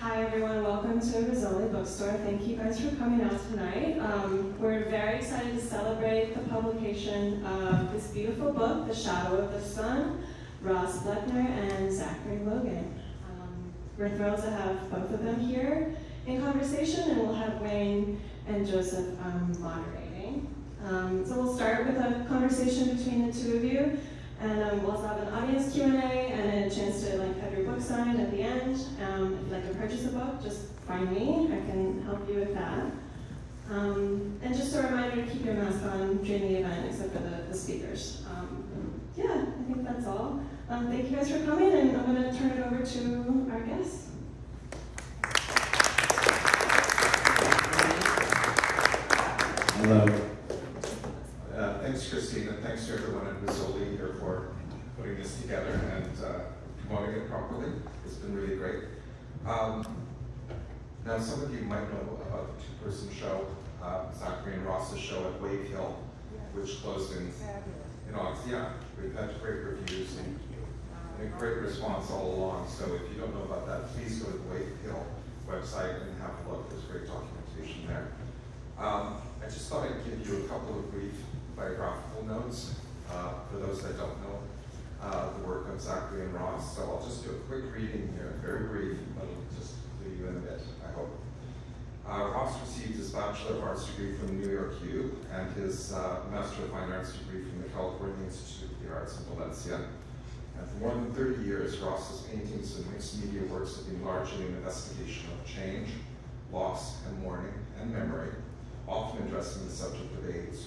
Hi everyone, welcome to Rizzoli Bookstore. Thank you guys for coming out tonight. Um, we're very excited to celebrate the publication of this beautiful book, The Shadow of the Sun, Ross Bleckner and Zachari Logan. Um, we're thrilled to have both of them here in conversation and we'll have Wayne and Joseph um, moderating. Um, so we'll start with a conversation between the two of you and um, we'll also have an audience Q&A and a chance to like have your book signed at the end. Um, if you'd like to purchase a book, just find me. I can help you with that. Um, and just a reminder to keep your mask on during the event, except for the, the speakers. Um, yeah, I think that's all. Um, thank you guys for coming, and I'm going to turn it over to our guests. Hello. Uh, thanks, Christine, and thanks to everyone at Rizzoli here for putting this together and uh, promoting it properly. It's been really great. Um, now, some of you might know about the two-person show, uh, Zachari and Ross's show at Wave Hill, which closed in, in August. Yeah, we've had great reviews and, and a great response all along. So if you don't know about that, please go to the Wave Hill website and have a look. There's great documentation there. Um, I just thought I'd give you a couple of brief biographical notes uh, for those that don't know uh, the work of Zachari and Ross. So I'll just do a quick reading here, very brief, but just leave you in a bit, I hope. Uh, Ross received his Bachelor of Arts degree from New York U and his uh, Master of Fine Arts degree from the California Institute of the Arts in Valencia. And for more than 30 years, Ross's paintings and mixed media works have been largely an investigation of change, loss, and mourning, and memory, often addressing the subject of AIDS.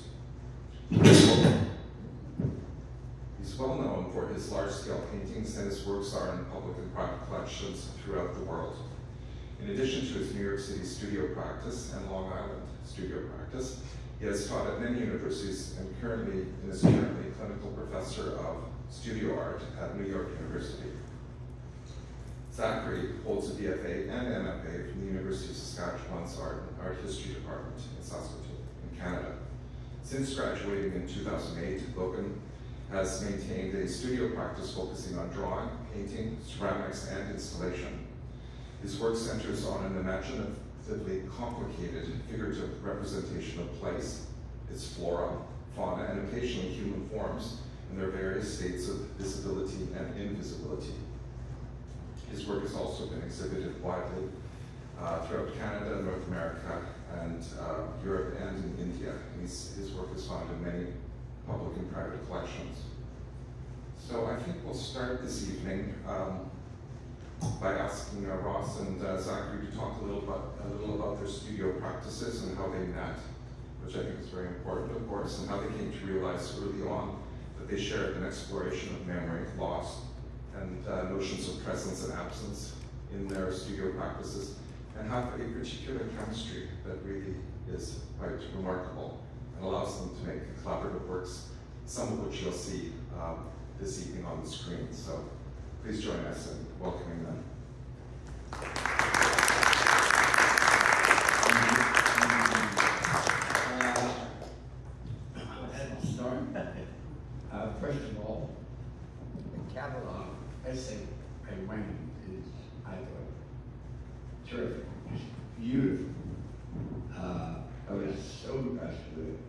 He's well known for his large-scale paintings and his works are in public and private collections throughout the world. In addition to his New York City studio practice and Long Island studio practice, he has taught at many universities and currently is currently clinical professor of studio art at New York University. Zachary holds a BFA and MFA from the University of Saskatchewan's Art, Art History Department in Saskatoon, in Canada. Since graduating in 2008, Logan has maintained a studio practice focusing on drawing, painting, ceramics, and installation. His work centers on an imaginatively complicated figurative representation of place, its flora, fauna, and occasionally human forms in their various states of visibility and invisibility. His work has also been exhibited widely uh, throughout Canada, North America, and uh, Europe, and in India. His work is found in many public and private collections. So I think we'll start this evening um, by asking uh, Ross and uh, Zachari to talk a little, about, a little about their studio practices and how they met, which I think is very important, of course, and how they came to realize early on that they shared an exploration of memory, loss, and uh, notions of presence and absence in their studio practices, and have a particular chemistry that really is quite remarkable allows them to make collaborative works, some of which you'll see um, this evening on the screen. So please join us in welcoming them. Uh, first of all, the catalog essay by Wayne is, I thought, terrific, beautiful. Uh, I was so impressed with it.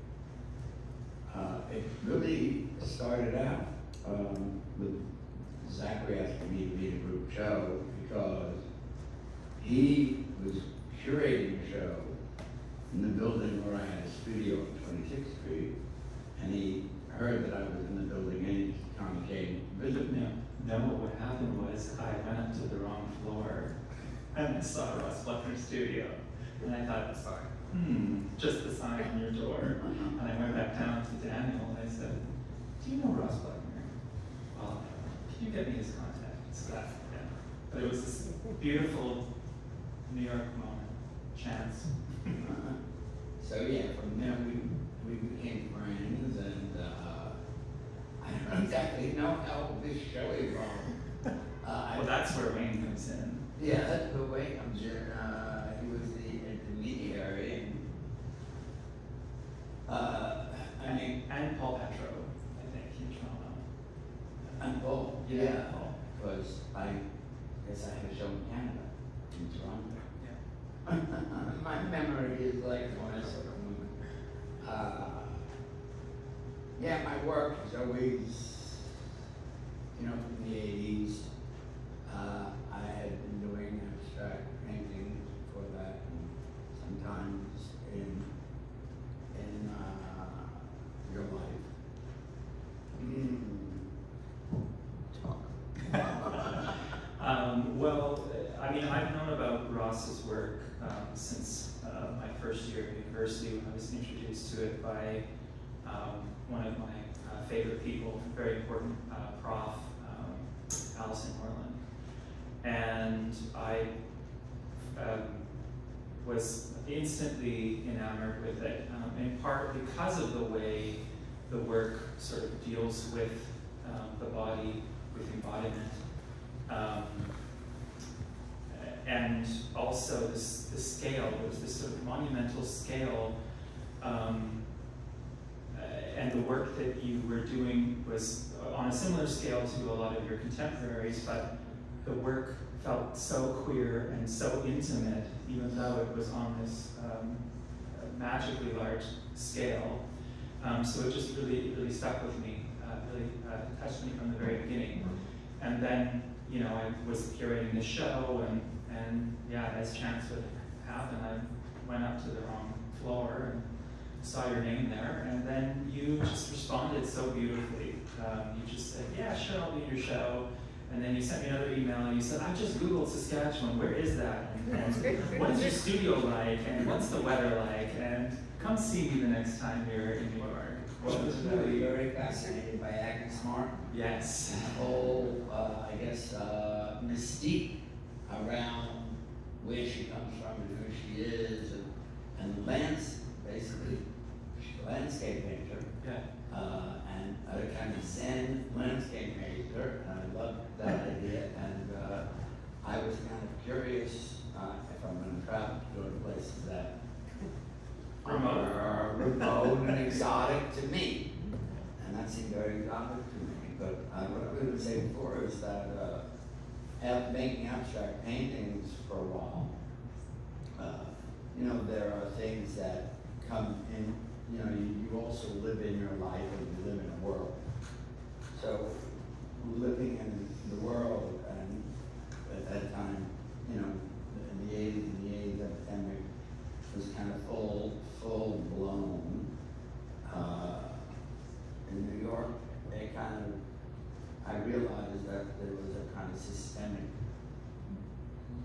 Uh, it really started out um, with Zachari asking me to be in a group show because he was curating a show in the building where I had a studio on 26th Street, and he heard that I was in the building and he kind of came to visit me. No, no, what happened was I went up to the wrong floor and I saw Ross Bleckner's studio. And I thought, hmm, just the sign on your door. And I went back down to Daniel and I said, do you know Ross Bleckner? Well, can you get me his contact? Scott, yeah. But it was this beautiful New York moment, chance. So yeah, from there we, we became friends and, uh, I don't exactly know how this show evolved. Uh, Well, that's where Wayne comes in. Yeah, that's the way comes in, uh, he was the intermediary and, uh, I mean, And Paul Petro, I think, in Toronto. I'm Paul, Yeah, yeah, because I guess I had a show in Canada, in Toronto. Yeah. My memory is like one of uh, Yeah, my work is always, you know, from the 80s. Uh, I had been doing abstract painting before that, and sometimes in, in uh, life. Mm. Talk. Um, well, I mean, I've known about Ross's work um, since uh, my first year at university when I was introduced to it by um, one of my uh, favorite people, very important uh, prof, um, Alison Orland. And I um, was instantly enamored with it, um, in part because of the way the work sort of deals with the body, with embodiment. Um, and also this, the scale, there was this sort of monumental scale, um, uh, and the work that you were doing was on a similar scale to a lot of your contemporaries, but the work felt so queer and so intimate, even though it was on this um, magically large scale. Um, so it just really, really stuck with me, uh, really uh, touched me from the very beginning. And then, you know, I was curating the show, and, and yeah, as chance would happen, I went up to the wrong floor and saw your name there, and then you just responded so beautifully. Um, you just said, yeah, sure, I'll be in your show. And then you sent me another email and you said, I just Googled Saskatchewan, where is that? And, and what is your studio like? And what's the weather like? And come see me the next time you're in New York. Well, It was really really, very fascinated by Agnes Martin. yes. and the whole, uh, I guess, uh, mystique around where she comes from and who she is, and, and lands, basically, she's a landscape painter, Yeah. uh, and a kind of Zen landscape painter, and I loved that idea, and, uh, I was kind of curious, uh, if I'm gonna travel to go to places that. Remote and exotic to me. And that seemed very exotic to me. But uh, what I was going to say before is that uh, af- making abstract paintings for a while, uh, you know, there are things that come in, you know, you, you also live in your life and you live in a world. So living in the world and at that time, you know, in the eighties, in the eighties epidemic was kind of full, full blown. Uh, in New York, they kind of, I realized that there was a kind of systemic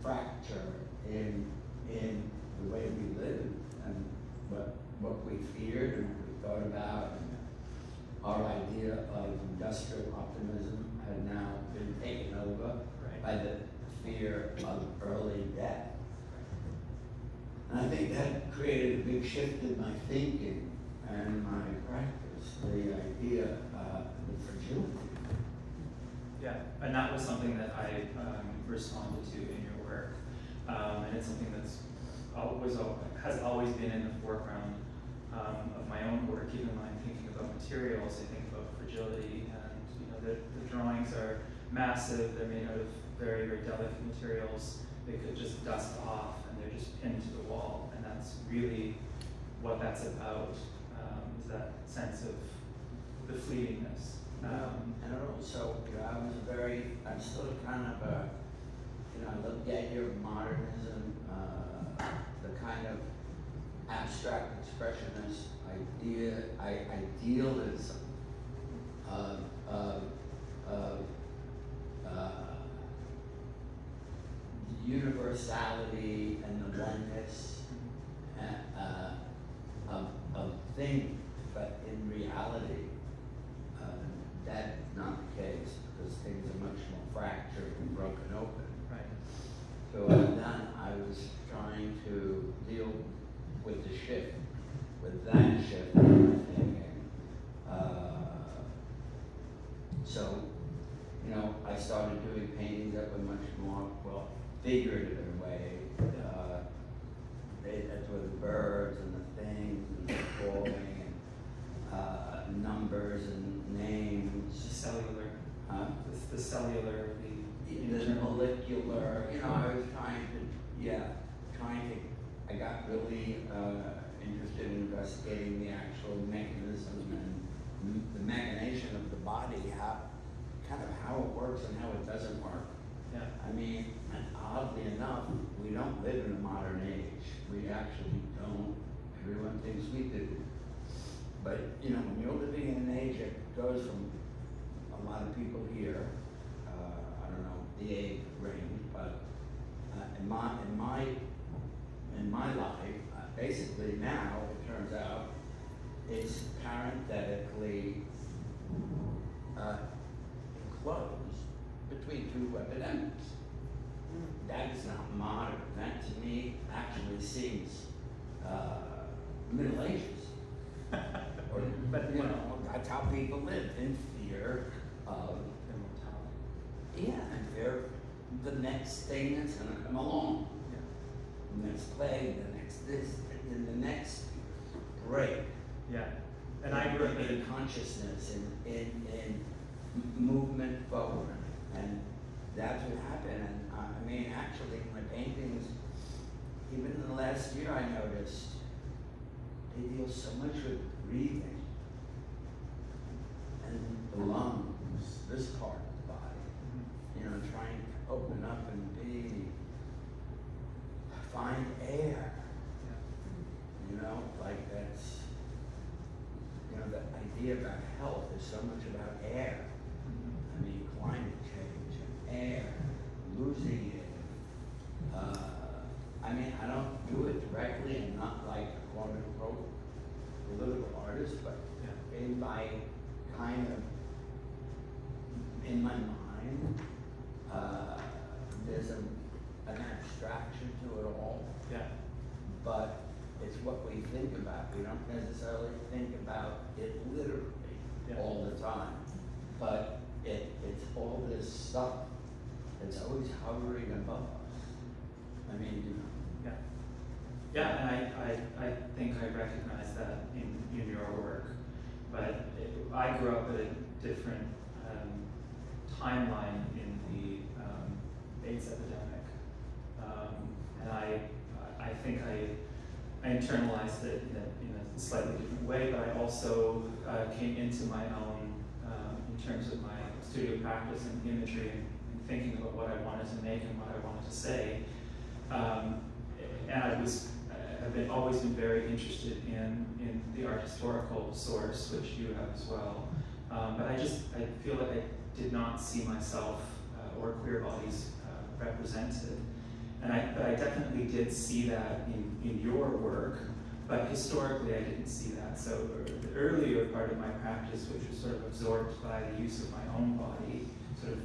fracture in, in the way we lived and what, what we feared and what we thought about. And our idea of industrial optimism had now been taken over Right. by the fear of early death. And I think that created a big shift in my thinking and my practice, the idea, uh, the fragility. Yeah, and that was something that I um, responded to in your work, um, and it's something that's always has always been in the foreground um, of my own work. Even when I'm thinking about materials, I think about fragility, and you know the, the drawings are massive. They're made out of very very delicate materials. They could just dust off, and they're just pinned to the wall, and that's really what that's about. Um, is that sense of the fleetingness. Um, And also, you know, I was very, I'm still kind of a, you know, I look at your modernism, uh, the kind of abstract expressionist idea, I, idealism of, of, of, uh, universality and the oneness uh, uh, of, of things, but in reality, that's not the case because things are much more fractured and broken open. right. So done, I was trying to deal with the shift, with that shift in my thinking. Uh, so, you know, I started doing paintings that were much more, well, figurative in a way. Uh, they, that's where the birds and the things and the falling and uh, numbers and names. The cellular, Huh? the, the cellular, the the internal. molecular, you know, I was trying to, yeah, trying to, I got really, uh, m- the machination of the body, how, kind of how it works and how it doesn't work. Yeah. I mean, and oddly enough, we don't live in a modern age. We actually don't. Everyone thinks we do. But, you know, when you're living in an age that goes from a lot of people here, uh, I don't know the age range, but uh, in my, in my, in my life, uh, basically now, it turns out, it's parenthetically uh, enclosed between two epidemics. That is not modern. That to me actually seems uh, Middle Ages. Or, But, you know, that's how people live in fear of, Immortality. yeah, and fear of the next thing that's gonna come along. Yeah. The next plague, the next this, and the next break. Yeah. And I grew up in consciousness and in, in movement forward. And that's what happened. And Uh, I mean, actually, my paintings, even in the last year, I noticed they deal so much with breathing and the lungs, this part of the body. You know, trying to open up and be, find air. You know, like that's, you know, the idea about health is so much about air. I mean, climate change and air, losing it. Uh, I mean, I don't do it directly. I'm not like a quote unquote political artist, but Yeah. in my kind of, in my mind, uh, there's a, an abstraction to it all Yeah. but it's what we think about. We don't necessarily think about it literally Yeah. all the time. But it, it's all this stuff that's always hovering above us. I mean, you know, Yeah. Yeah, and I, I, I think I recognize that in, in your work. But it, I grew up at a different um, timeline in the um, AIDS epidemic. Um, and I, I think I, I internalized it in a, in a slightly different way, but I also uh, came into my own um, in terms of my studio practice and imagery and, and thinking about what I wanted to make and what I wanted to say. Um, and I was, I've been, always been very interested in, in the art historical source, which you have as well. Um, but I just, I feel like I did not see myself uh, or queer bodies uh, represented. And I, but I definitely did see that in, in your work, but historically I didn't see that. So the earlier part of my practice, which was sort of absorbed by the use of my own body, sort of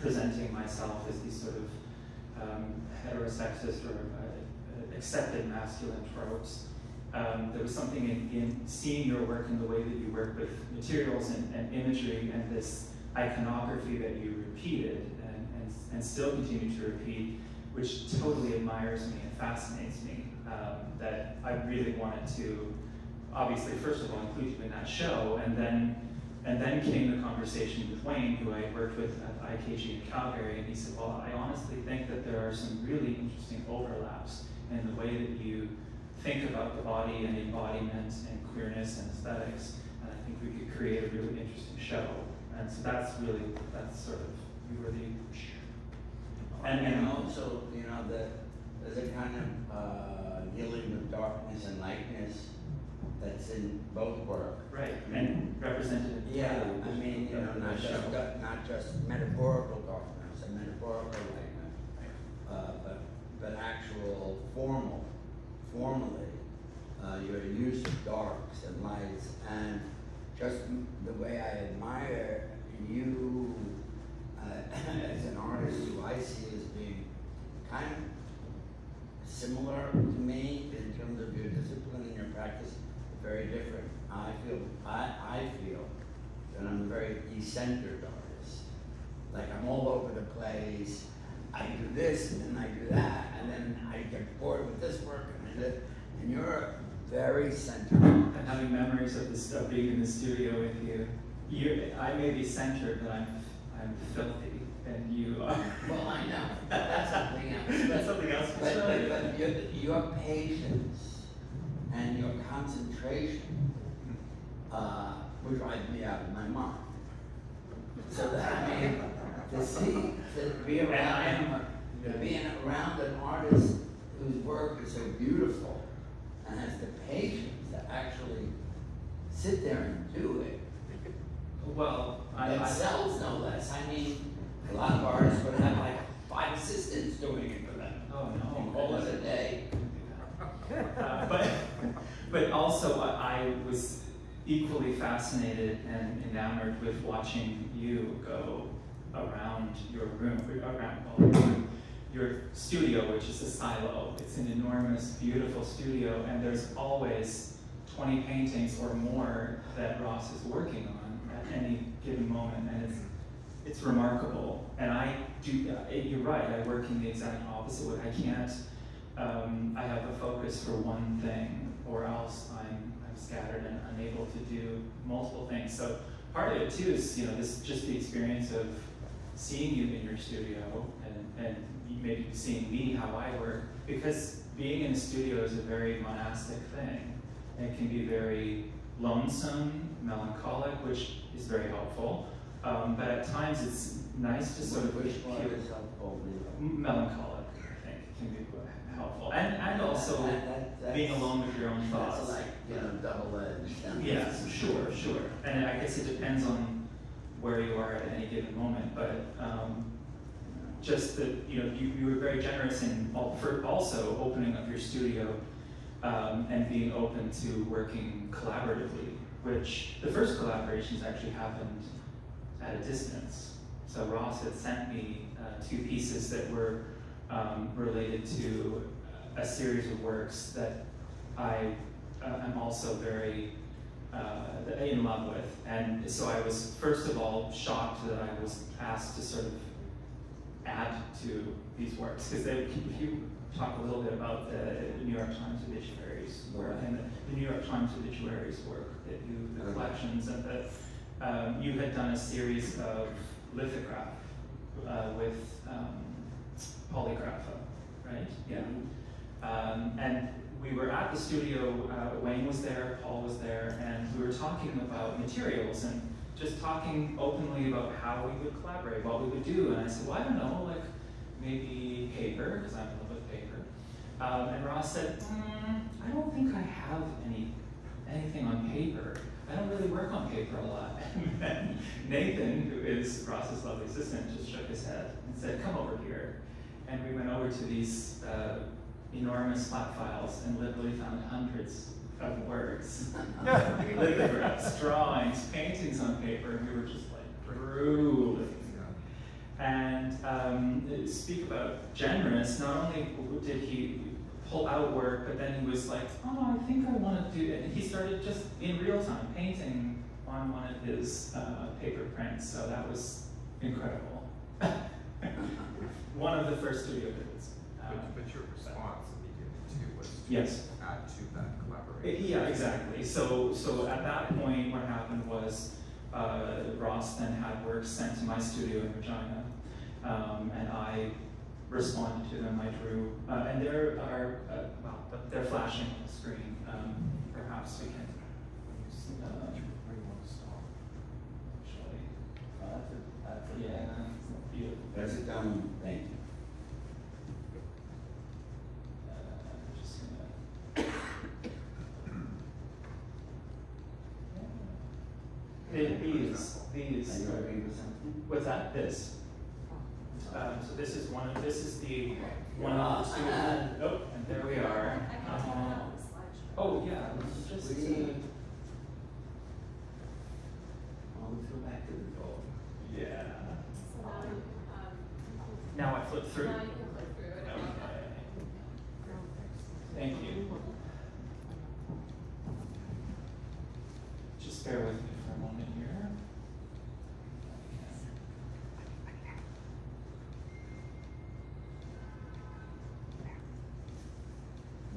presenting myself as these sort of um, heterosexist or uh, accepted masculine tropes. Um, there was something in, in seeing your work and the way that you work with materials and, and imagery and this iconography that you repeated and, and, and still continue to repeat, which totally admires me and fascinates me. Um, that I really wanted to, obviously, first of all, include you in that show, and then and then came the conversation with Wayne, who I worked with at IKG in Calgary, and he said, well, I honestly think that there are some really interesting overlaps in the way that you think about the body and embodiment and queerness and aesthetics, and I think we could create a really interesting show. And so that's really, that's sort of, you were the, and, and also, you know, the, there's a kind of uh, dealing with darkness and lightness that's in both work. right, and represented Yeah, I mean, you know, not just, not just metaphorical darkness and metaphorical lightness, uh, but, but actual formal, formally, uh, your use of darks and lights and just the way I admire you uh, as an artist who I see as being kind of similar to me in terms of your discipline and your practice, very different. I feel, I, I feel that I'm a very eccentric artist. Like I'm all over the place. I do this and then I do that, and then I get bored with this work and do, and you're very centered. And having memories of this of being in the studio with you. You, I may be centered, but I'm, I'm filthy, and you are. Well, I know, that's something else. That's something else But, but, but your, your patience and your concentration uh, would drive me out of my mind. So that, I mean, to see, to be I around, to be around an artist whose work is so beautiful and has the patience to actually sit there and do it, well, I, I. themselves no less. I mean, a lot of artists would have like five assistants doing it for them. Oh, no. All call it a day. Uh, but, but also I, I was equally fascinated and enamored with watching you go around your room, around well, your studio, which is a silo. It's an enormous, beautiful studio, and there's always 20 paintings or more that Ross is working on at any given moment, and it's it's remarkable. And I do. Uh, you're right. I work in the exact opposite way. I can't. Um, I have a focus for one thing, or else I'm I'm scattered and unable to do multiple things. So part of it too is you know this just the experience of seeing you in your studio and and maybe seeing me how I work because being in a studio is a very monastic thing. It can be very lonesome, melancholic, which is very helpful. Um, but at times it's nice to sort of Which one hear- is helpful? melancholic, I think, can be helpful. And, and also That- that- being alone with your own thoughts. Like, you know, double edged. Yeah, sure, sure. And I guess it depends on where you are at any given moment, but um, just that, you know, you, you were very generous in, al- for also opening up your studio um, and being open to working collaboratively, which the first collaborations actually happened at a distance. So Ross had sent me uh, two pieces that were um, related to a series of works that I uh, am also very uh, in love with. And so I was, first of all, shocked that I was asked to sort of add to these works. Because if you talk a little bit about the New York Times obituaries work and the, the New York Times obituaries work that you, the collections, and that um, you had done a series of lithograph uh, with um, Polígrafa, right? Yeah. Um, and we were at the studio, uh, Wayne was there, Paul was there, and we were talking about materials and just talking openly about how we would collaborate, what we would do. And I said, well, I don't know, like maybe paper, because I'm in love with paper. Um, and Ross said, mm, I don't think I have any anything on paper. I don't really work on paper a lot. And Nathan, who is Ross's lovely assistant, just shook his head and said, come over here. And we went over to these uh, enormous flat files and literally found hundreds of works, lithographs, drawings, paintings on paper, and we were just like drooling. And um, speak about generous, not only did he pull out work, but then he was like, oh, I think I want to do it. And he started just in real time painting on one of his uh, paper prints, so that was incredible. one of the first studio visits. Um, But, but your response immediately too was to Yes. add to that collaboration. Yeah, exactly. So, so at that point, what happened was uh, Ross then had work sent to my studio in Regina, um, and I responded to them. I drew, uh, and there are uh, well, they're flashing on the screen. Um, perhaps we can. Uh, actually, Oh, That's a, that's a, yeah, beautiful. that's a dumb thing. Uh, just gonna. The- These, these. And you're reading something? What's that? This. Um, so this is one of, this is the, one of the Ah. students. Oh, and there we are. I Uh, that on the slideshow. Oh, yeah, it's just, uh, Sweet. Oh, let's go back to the goal. yeah. So now you, um, Now I flip through. now you can click through it. Okay. Thank you. Just bear with me for a moment here.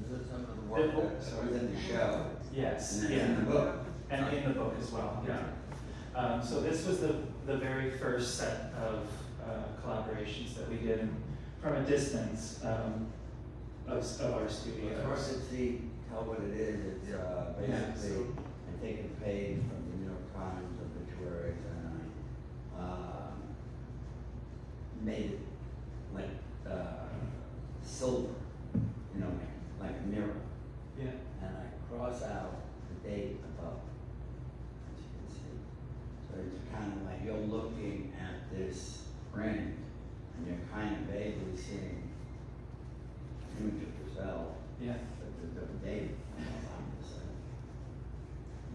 This is some of the The work book, that was in the show. Yes, And that's yeah. in the book. And in the book as well, yeah. Um, so this was the, the very first set of uh, collaborations that we did from a distance um, of, of our It's studios. hard to see, tell what it is, it's uh, Yeah, basically, so- I take a page from the New York Times of obituaries and I, um, made it like, uh, silver, you know, like, like a mirror. Yeah. And I cross out the date above, as you can see. So it's kind of like you're looking at this print and you're kind of vaguely seeing an image of yourself, Yeah. but the, the date, you know, I'm just like,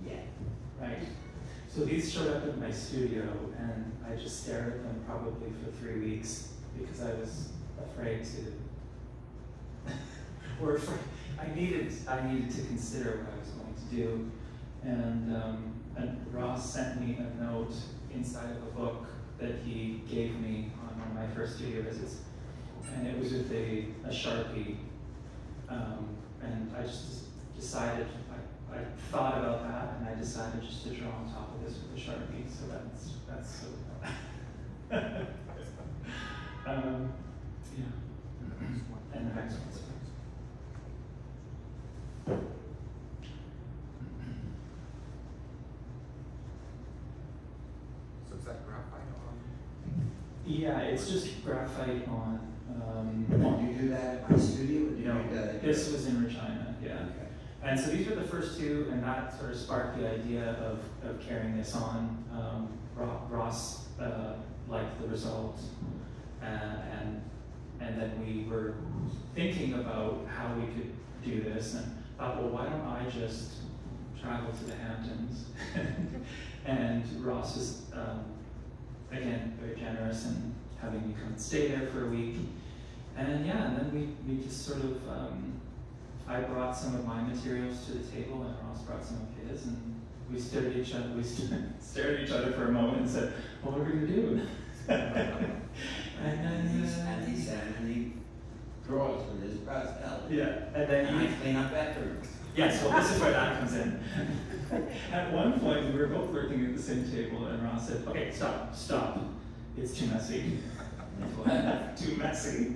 yeah. Right. So these showed up in my studio, and I just stared at them probably for three weeks because I was afraid to, or afraid, I needed, I needed to consider what I was going to do. And, um, and Ross sent me a note inside of a book that he gave me on one of my first studio visits, and it was with a, a sharpie. Um, and I just decided, I, I thought about that, and I decided just to draw on top of this with a sharpie. So that's that's so. um, yeah. And the next one's. So is that graphite on? Yeah, it's just graphite on. Um, Did you do that at my studio or did you no, do that? this was in Regina. Yeah. Okay. And so these were the first two, and that sort of sparked the idea of, of carrying this on. Um, Ross uh, liked the result, uh, and and then we were thinking about how we could do this, and thought, well, why don't I just travel to the Hamptons? and Ross was um, again very generous in having me come and stay there for a week, and yeah, and then we we just sort of. Um, I brought some of my materials to the table, and Ross brought some of his, and we stared at each other. We st- stared at each other for a moment and said, "Well, what are we gonna do?" and then, uh, he said, and he draws with his pastel. yeah, and then And I you, clean up afterwards. yeah. So this is where that comes in. at one point, we were both working at the same table, and Ross said, "Okay, stop, stop. It's too messy. too messy."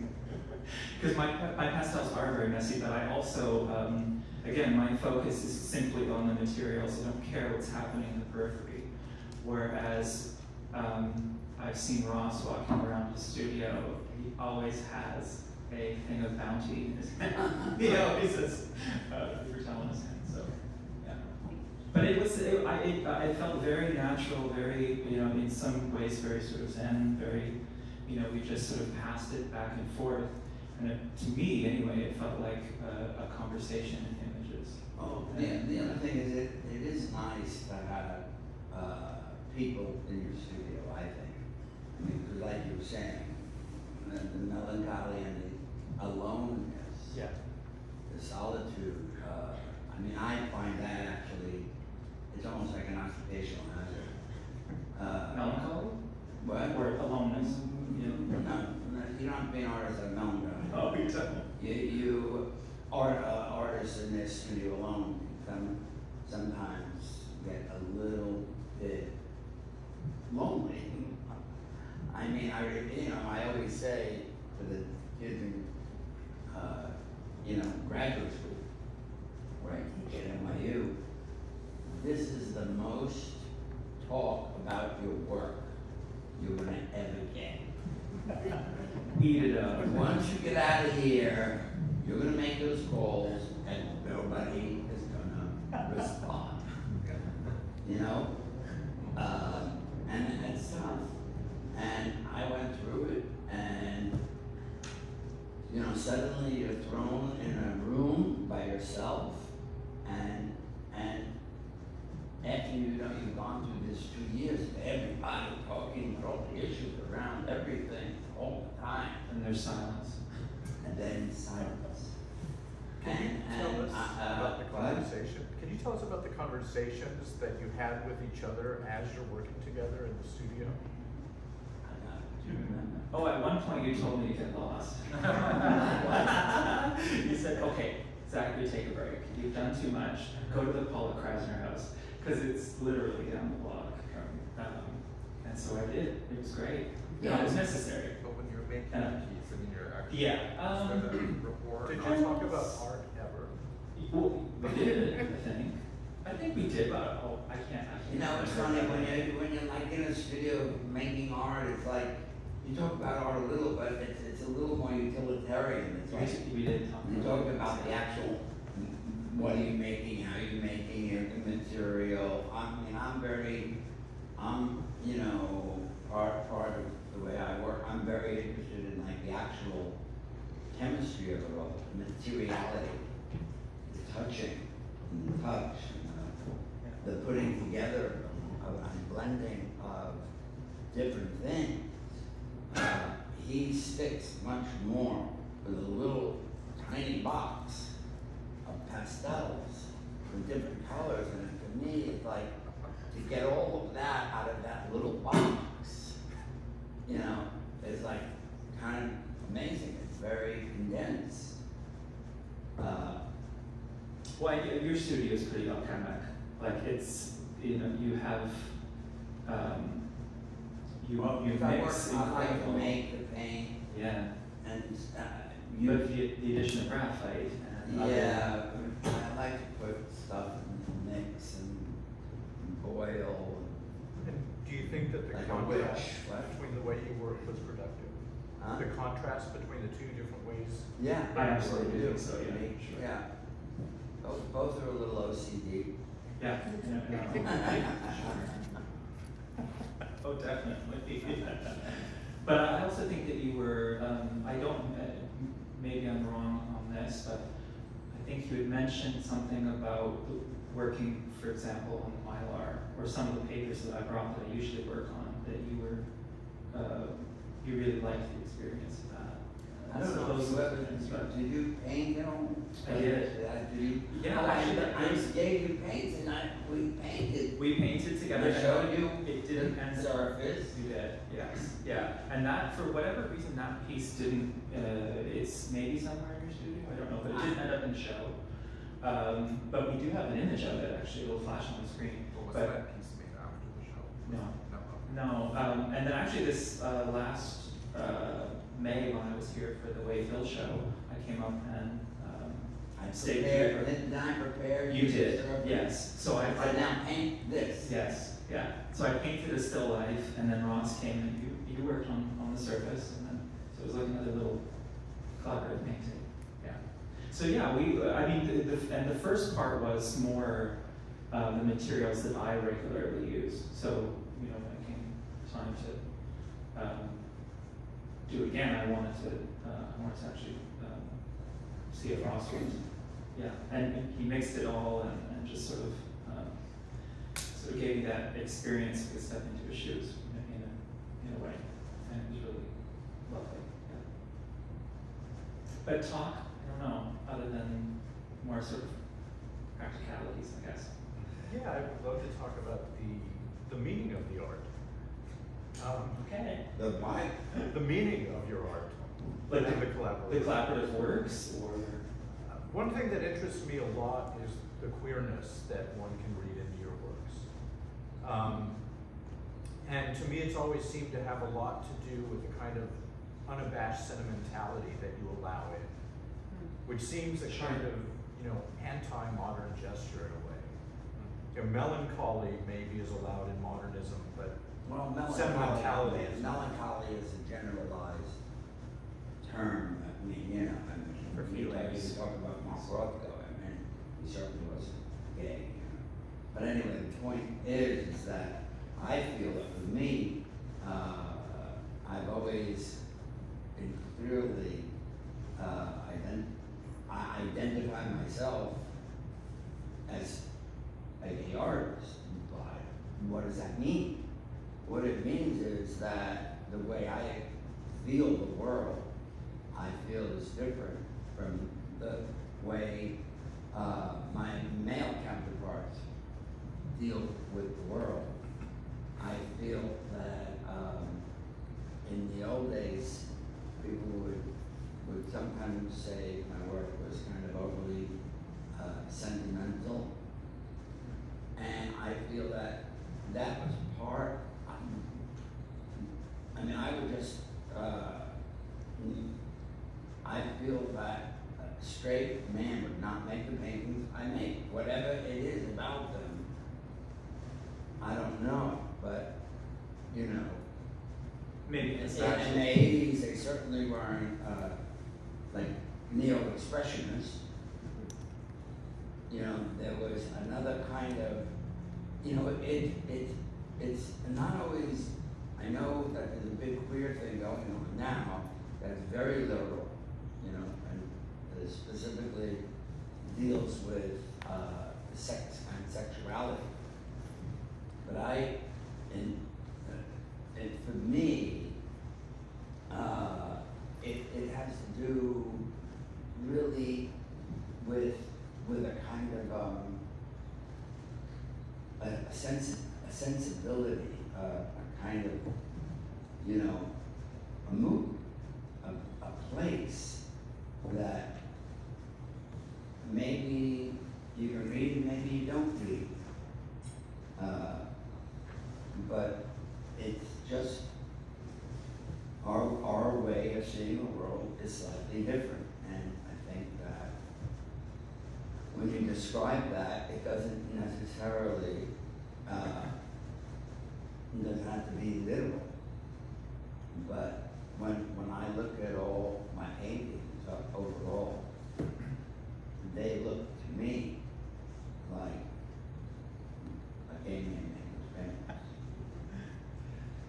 Because my, my pastels are very messy, but I also, um, again, my focus is simply on the materials. I don't care what's happening in the periphery. Whereas um, I've seen Ross walking around his studio, he always has a thing of bounty in his hand. he always has uh, fruit in his hand. So, yeah. But it was, it, I, it, uh, it felt very natural, very, you know, in some ways very sort of zen, very, you know, we just sort of passed it back and forth. And it, to me, anyway, it felt like a, a conversation in images. Oh, the, the other thing is, it, it is nice to have, uh, people in your studio, I think. I mean, 'cause like you were saying, the, the melancholy and the aloneness. Yeah. The solitude, uh, I mean, I find that actually, it's almost like an occupational hazard. Uh, Melancholy? What? Or aloneness? No, no, you don't have to be an artist at melancholy. Oh, you don't. You, you art, uh, artists in their studio alone come sometimes get a little bit lonely. I mean, I, you know, I always say to the kids in, uh, you know, graduate school, where I teach at NYU, this is the most talk about your work you're gonna ever get. Eat it up. Once you get out of here, you're gonna make those calls and nobody is gonna respond. You know? Um, and it's tough. And I went through it and, you know, suddenly you're thrown in a room by yourself and, and after you know you've gone through this two years of everybody talking about all the issues around everything all the And there's silence. and then silence. Can you tell us uh, about the what? conversation? Can you tell us about the conversations that you had with each other as you're working together in the studio? I got it. Do you remember? Oh, at one point you told me to get lost. you said, okay, Zach, you take a break. You've done too much. Go to the Pollock Krasner house. Because it's literally down the block from, um, and so I did. It was great. Yeah, it was necessary. But when Uh, a piece, I mean, you're. Yeah, um, Is there a? Did you talk about art ever? Well, we did, I think. I think we did, but oh, I can't, I can't. You know, it's funny when you, when you're like in a studio making art, it's like, you talk about art a little, but it's, it's a little more utilitarian. It's like, We, we did talk. you talk about the actual, what are you making, how are you making it, the material. I mean, I'm very, I'm, you know, part, part of the way I work, I'm very interested in like the actual chemistry of it all, the materiality, the touching, and the touch, and the, the putting together and blending of different things. Uh, he sticks much more with a little tiny box of pastels with different colors, and to me, it's like to get all of that out of that little box, you know, is like kind of amazing. It's very condensed. Uh, Well, I- your studio is pretty alchemic. Like it's, you know, you have, um, you you I work, mix I like to make the paint Yeah, and uh, you. but the, the addition of graphite and Yeah, I like to put stuff in the mix and boil. And do you think that the Like a contrast witch, what? between the way you work was productive? Huh? The contrast between the two different ways? Yeah. I absolutely do. think so, yeah, sure. Yeah. Both, both are a little OCD. Yeah, yeah, yeah. Oh, definitely. But I also think that you were, um, I don't, uh, maybe I'm wrong on this, but I think you had mentioned something about working, for example, on Mylar, or some of the papers that I brought that I usually work on, that you were, uh, you really liked the experience of that. I don't know, Those if you sorts ever, of things, but- did you paint it on? I did. Uh, Did you? Yeah, Oh, I- actually, I was- gave you paints and I, we painted. We painted together. I showed you It didn't the end. surface. You did, yes, yeah, and that, for whatever reason, that piece didn't, uh, it's maybe somewhere in your studio, I don't know, but it didn't end up in the show. Um, but we do have an image of it, actually, it'll flash on the screen. What was But- that piece made after the show? No. No. No, um, and then actually this, uh, last, uh, May when I was here for the Wave Hill show, I came up and, um, I Stayed prepared, here. didn't I prepare? you did, yes, so I. I now paint this. Yes, yeah. So I painted a still life, and then Ross came and you, you worked on, on the surface, and then so it was like another little collaborative painting. So yeah, we. I mean, the, the and the first part was more um, the materials that I regularly use. So you know, when it came time to um, do it again, I wanted to. Uh, I wanted to actually um, see if Ross was. Yeah, and he mixed it all and, and just sort of. Um, sort of gave me that experience to step into his shoes in a, in a, way. And it was really lovely. Yeah. But talk, know, other than more sort of practicalities, I guess. Yeah, I would love to talk about the, the meaning of the art. Um, Okay. The why? the meaning of your art Like the the, collaboration. the collaborative works or, Uh, One thing that interests me a lot is the queerness that one can read into your works. Um, and to me, it's always seemed to have a lot to do with the kind of unabashed sentimentality that you allow in, which seems a kind of, you know, anti-modern gesture in a way. You know, melancholy maybe is allowed in modernism, but Well, Sentimentality melancholy, is- melancholy is a generalized term, I mean, you know, I mean, For you talk, feelings. you talk about Mark Rothko, I mean, he certainly wasn't gay, you know. But anyway, the point is, is that I feel that for me, uh, I've always been clearly, uh, ident- I identify myself as a artist, but what does that mean? What it means is that the way I feel the world, I feel is different from the way uh, my male counterparts deal with the world. I feel that um, in the old days, people would would sometimes say my work was kind of overly uh, sentimental, and I feel that that was part. I mean, I would just. Uh, I feel that a straight man would not make the paintings I make. Whatever it is about them, I don't know, but you know, Maybe in, in the eighties, they certainly weren't uh, like neo-expressionists. You know, there was another kind of, you know, it it it's not always. I know that there's a big queer thing going on now that's very liberal, you know, and specifically deals with uh, sex and sexuality. But I, uh, and for me, uh, it, it has to do really with, with a kind of, um, a, a sense, a sensibility, uh, a kind of, you know, a mood, a, a place that maybe you can read and maybe you don't read. Uh, but it's just our, our way of seeing the world is slightly different. And I think that when you describe that, it doesn't necessarily, uh, doesn't have to be literal. But when, when I look at all my paintings uh, overall, they look to me like a gay man paintings.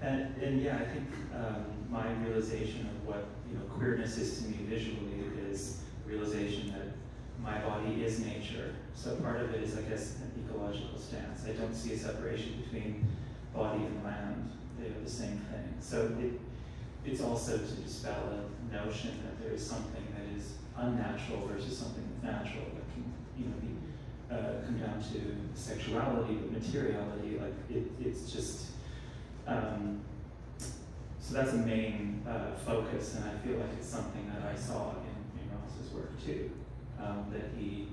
and, and yeah, I think, um, my realization of what, you know, queerness is to me visually is realization that my body is nature. So part of it is, I guess, an ecological stance. I don't see a separation between body and land. They are the same thing. So it, it's also to dispel a notion that there is something that is unnatural versus something that's natural that can, you know, be, uh, come down to sexuality, but materiality, like it, it's just, um, so that's a main uh, focus, and I feel like it's something that I saw in, in Ross's work too, um, that he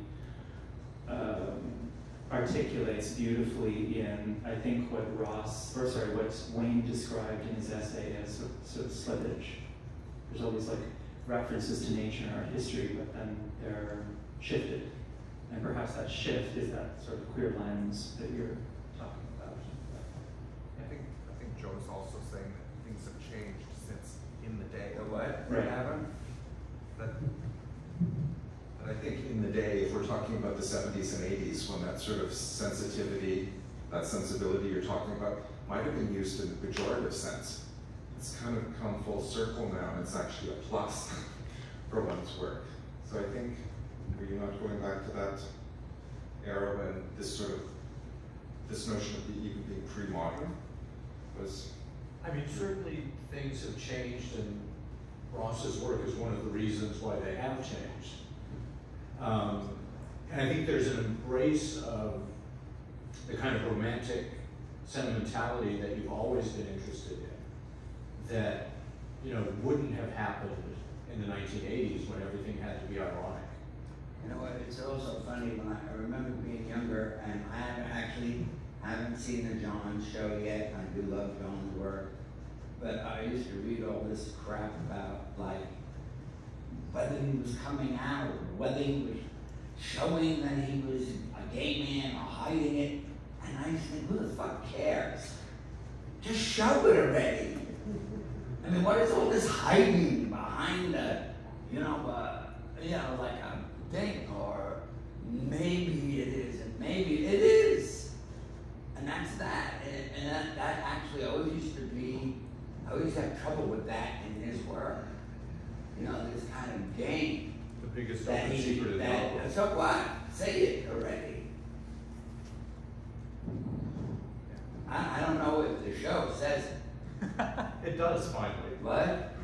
um, articulates beautifully in, I think, what Ross, or sorry, what Wayne described in his essay as sort, of slippage. There's always like references to nature and art history, but then they're shifted. And perhaps that shift is that sort of queer lens that you're talking about. I think, I think Joe's also saying that things have changed since in the day. The what? Right. Adam? But, but I think in the day, if the seventies and eighties, when that sort of sensitivity, that sensibility you're talking about, might have been used in the pejorative sense. It's kind of come full circle now, and it's actually a plus for one's work. So I think, are you not going back to that era when this sort of, this notion of even being pre-modern was I mean, certainly things have changed and Ross's work is one of the reasons why they have changed. Um, and I think there's an embrace of the kind of romantic sentimentality that you've always been interested in that, you know, wouldn't have happened in the 1980s when everything had to be ironic. You know it's also funny, when I, I remember being younger, and I haven't actually, haven't seen the John show yet, I do love John's work, but I used to read all this crap about, like, whether he was coming out, whether he was showing that he was a gay man or hiding it, and I think, who the fuck cares? Just show it already. I mean, what is all this hiding behind the, you know, uh, you know, like a thing, or maybe it isn't, maybe it is. And that's that. And, and that, that actually always used to be, I always had trouble with that in his work. You know, this kind of game biggest that open he, secret in that, Melbourne. so what? Say it already. I, I don't know if the show says it. It does finally. What?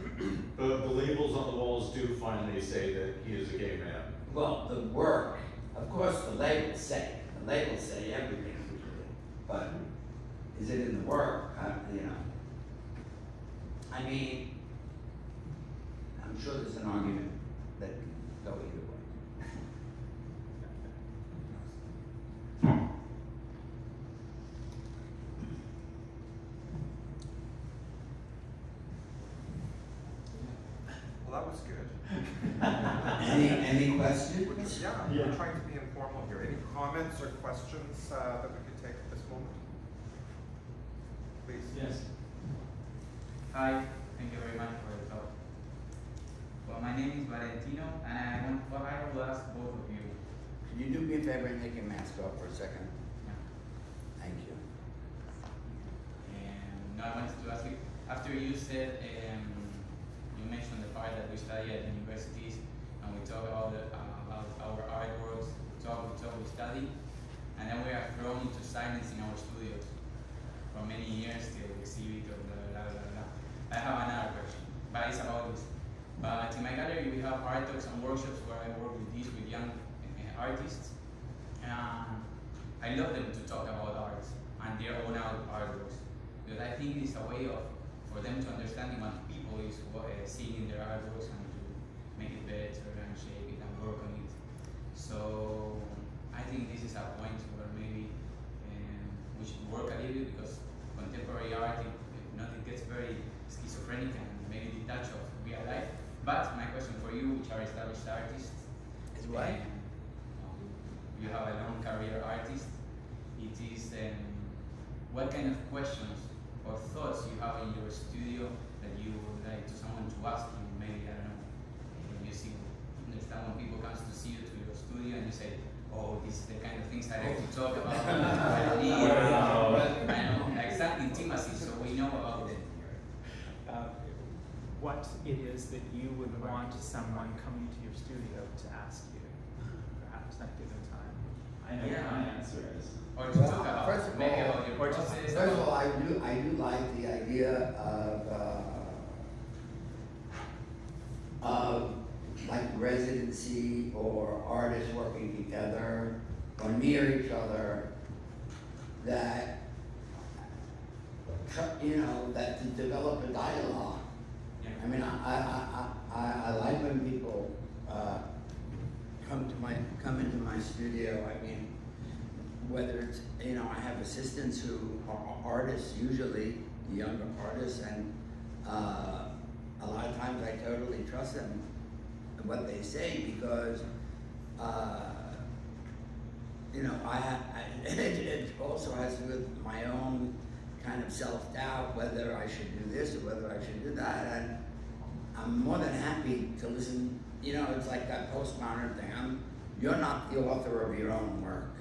The, the labels on the walls do finally say that he is a gay man. Well, the work, of course, the labels say, the labels say everything but is it in the work? Uh, you know. I mean, I'm sure there's an argument that can go either way. Well, that was good. Any, any questions? Yeah, Yeah. we're trying to be informal here. Any comments or questions uh, that we could take at this moment? Please. Yes. Hi, thank you very much for the talk. Well, my name is Valentino, and I want, well, I will ask both of you. Can you do me a favor and take your mask off for a second? Thank you. And no, I wanted to ask you, after you said, um, you mentioned the part that we study at universities, and we talk about, the, uh, about our artworks, we talk, we talk, we study, and then we are thrown into silence in our studios for many years till we exhibit or blah, blah, blah, blah, blah. I have another question, but it's about this. But in my gallery, we have art talks and workshops where I work with these, with young uh, artists. Um, I love them to talk about art and their own art artworks because I think it's a way of for them to understand what people is uh, seeing in their artworks and to make it better and shape it and work on it. So I think this is a point where maybe um, we should work a little bit because contemporary art, it, it, not, it gets very schizophrenic and maybe detached of real life. But my question for you, which are established artists, Is what? um, you have a long career artist. It is um, what kind of questions or thoughts you have in your studio that you would like to someone to ask you. Maybe I don't know. When you see, understand when people comes to see you to your studio and you say, "Oh, this is the kind of things I like to talk about." I need, Wow. I know exactly intimacy, so we know about it. uh, what it is that you would want someone coming to your studio to ask you, perhaps that given time. I know Yeah. what my answer is. Or to Well, talk about first of maybe all- about your or to- process. First of all, I do, I do like the idea of, uh, of like residency or artists working together or near each other that, you know, that to develop a dialogue. Yeah. I mean, I, I, I, I, I like when people, uh, come to my, come into my studio, I mean, whether it's, you know, I have assistants who are artists, usually younger artists, and, uh, a lot of times I totally trust them, and what they say, because, uh, you know, I, I it, also has to do with my own kind of self-doubt, whether I should do this or whether I should do that, and I'm more than happy to listen, you know, it's like that postmodern thing, I'm, you're not the author of your own work.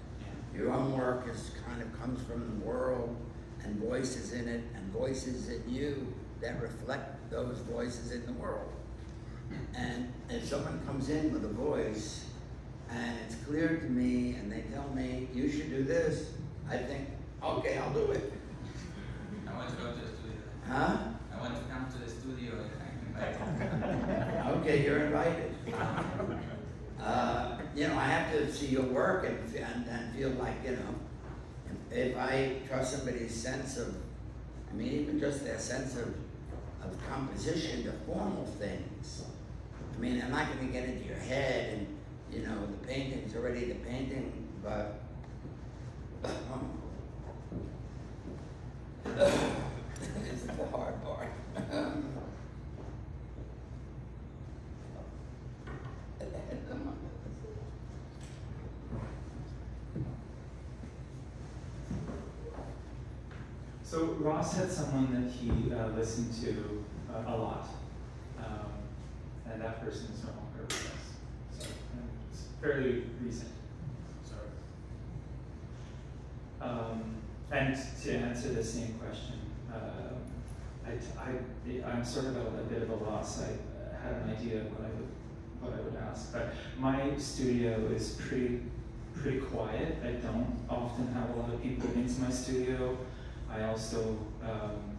Your own work is kind of comes from the world and voices in it and voices in you that reflect those voices in the world. And if someone comes in with a voice and it's clear to me and they tell me you should do this, I think, okay, I'll do it. I want to go to the studio. Huh? I want to come to the studio and invite you. Okay, you're invited. Uh, you know, I have to see your work and, and, and feel like, you know, if I trust somebody's sense of, I mean, even just their sense of, of composition, the formal things. I mean, I'm not gonna get into your head and, you know, the painting's already the painting, but, um, this is the hard part. So Ross had someone that he uh, listened to uh, a lot, um, and that person is no longer with us. So it's fairly recent. Sorry. Um, and to answer the same question, uh, I, I, I'm sort of at a bit of a loss. I uh, had an idea of what I would, what I would ask, but my studio is pretty, pretty quiet. I don't often have a lot of people into my studio. I also, um,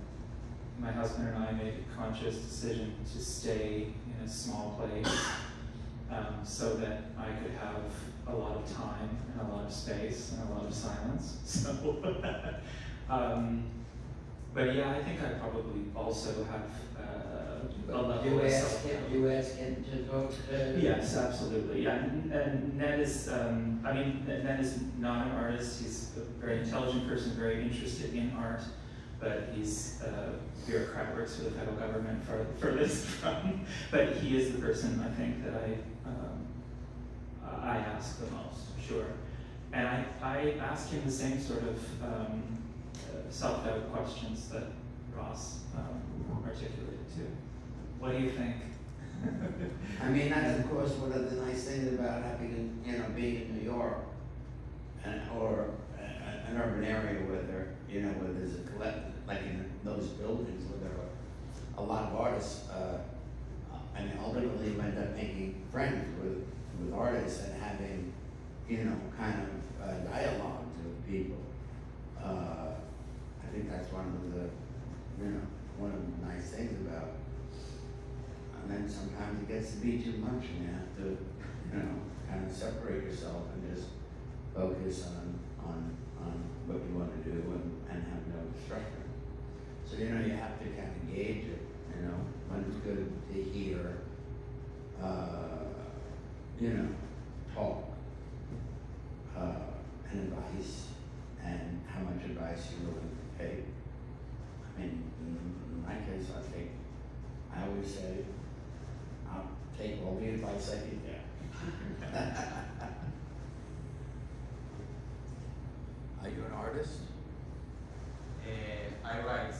my husband and I made a conscious decision to stay in a small place um, so that I could have a lot of time and a lot of space and a lot of silence. So, um, but yeah, I think I probably also have a level You of ask self- him, you ask him to talk to? Yes, absolutely. Yeah, and, and Ned is, um, I mean, Ned is not an artist. He's a very intelligent person, very interested in art. but he's a bureaucrat, works for the federal government for, for this from. But he is the person I think that I, um, I ask the most, sure. And I, I ask him the same sort of um, uh, self-doubt questions that Ross um, articulated too. What do you think? I mean, that's of course one of the nice things about having, you know, being in New York, and, or a- an urban area where there, you know, where there's a collective, like in those buildings where there are a lot of artists, uh, uh, I mean, ultimately you end up making friends with, with artists and having, you know, kind of uh, dialogues with people. Uh, I think that's one of the, you know, one of the nice things about and then sometimes it gets to be too much and you have to, you know, kind of separate yourself and just focus on, on, on what you want to do and, and have no structure. So, you know, you have to kind of gauge it, you know, when it's good to hear, uh, you know, talk, uh, and advice, and how much advice you're willing to take. I mean, in my case, I think, I always say, take all the advice I can get. Are you an artist? Uh, I write.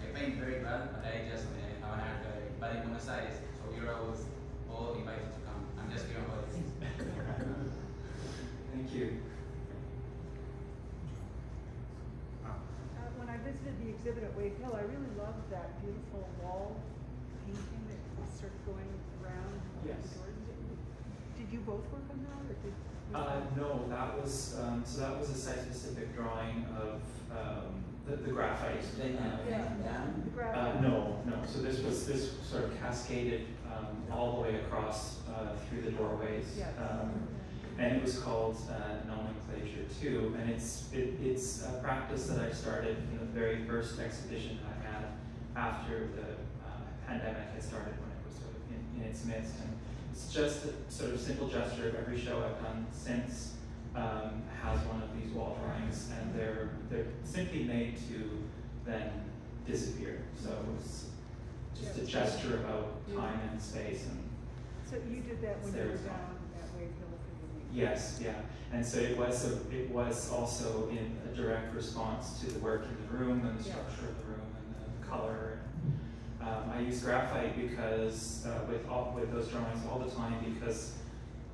I paint very bad, but I just uh, have an art gallery. But in Buenos Aires, so you're always all invited to come. I'm just kidding about it. Thank you. Uh, when I visited the exhibit at Wave Hill, I really loved that beautiful wall painting that was sort of going around the Yes. Did you both work on that, or did? Uh, no, that was, um, so that was a site-specific drawing of, um, the, the graphite. Taking it uh, down, down? The graphic? Uh, no, no, so this was, this sort of cascaded, um, all the way across, uh, through the doorways. Yes. Um, and it was called, uh, nomenclature two, and it's, it, it's a practice that I started in the very first exhibition I had after the, uh, pandemic had started, when it was sort of in, its midst, and it's just a sort of simple gesture of every show I've done since, um, has one of these wall drawings, and they're, they're simply made to then disappear, so it's just a gesture about time and space and So you did that when you were down at Wave Hill for the week? Yes, yeah, and so it was a, it was also in a direct response to the work in the room and the Yeah. structure of the room and the color. Um, I use graphite because uh, with all with those drawings all the time because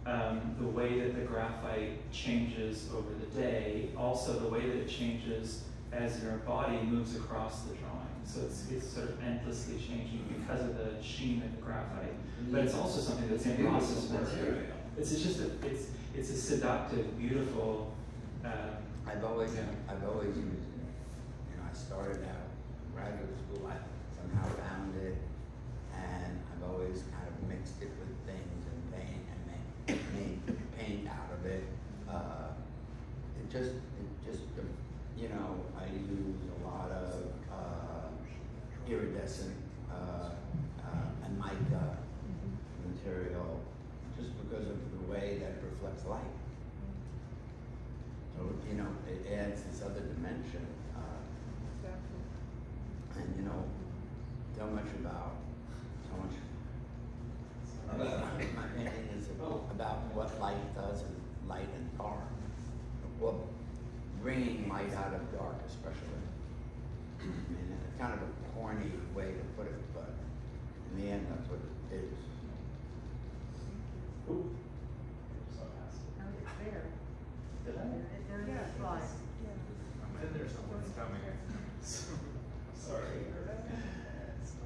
um, the way that the graphite changes over the day, also the way that it changes as your body moves across the drawing. So it's it's sort of endlessly changing because of the sheen of the graphite. But it's also something that's in work. Material. It's just a, it's, it's a seductive, beautiful, um, I've always, Yeah. I've always used it. You know, I started out graduate school, I somehow found it, and I've always kind of mixed it with things and paint and made, made paint out of it. Uh, it just, it just, you know, I use a lot of, uh, iridescent, uh, uh, and mica material, just because of the way that it reflects light. So, you know, it adds this other dimension, uh, Exactly. and you know, so much about, so much about my painting is about what light does and light and dark. Well, bringing light out of dark especially. I mean, it's kind of a corny way to put it, but in the end, that's what it is. ooh. Oh, it's there. Did I? There it is. I'm in there, someone's coming. Sorry.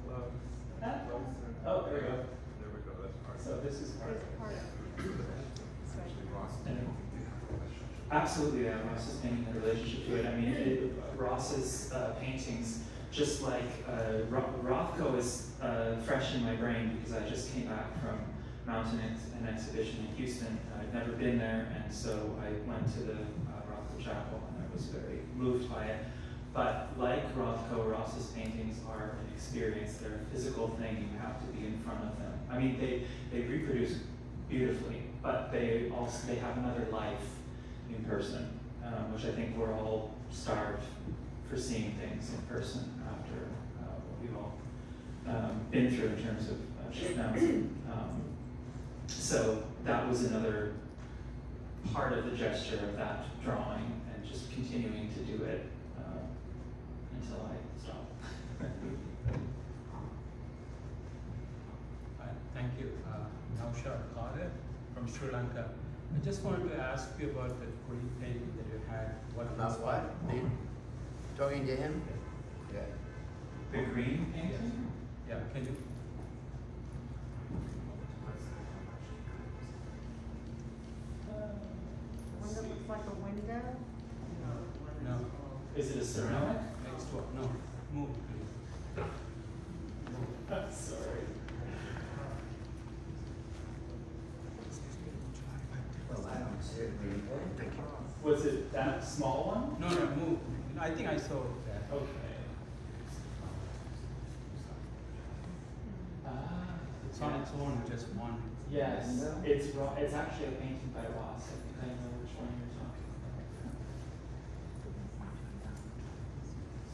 Hello. Oh, there we go. There we go, that's part. So this is part of It's it. part of it. Ross, And- do you have a question? Absolutely, yeah, Ross's painting had a relationship to it. I mean, it, Ross's uh, paintings, just like uh, Rothko is uh, fresh in my brain because I just came back from mounting ex- an exhibition in Houston. I'd never been there, and so I went to the uh, Rothko Chapel, and I was very moved by it. But like Rothko, Ross's paintings are an experience. They're a physical thing. You have to be in front of them. I mean, they they reproduce beautifully, but they also they have another life in person, um, which I think we're all starved for seeing things in person after uh, what we've all um, been through in terms of uh, shutdowns. Um, so that was another part of the gesture of that drawing and just continuing to do it uh, until I stop. Thank you. Uh, Naushad Kadir from Sri Lanka. I just wanted to ask you about the green painting that you had. What About what? Me? Talking to him? Yeah. The green painting? Yeah, can you? One that looks like a window? No. Is it a ceramic? Next one. No. Move, please. I'm sorry. Well, I don't see it being Thank you. Was it that small one? No, no, move. I think I saw that. Okay. Ah, It's on its own, just one. Yes, it's it's actually a painting by Ross. I think I know which one you're talking about.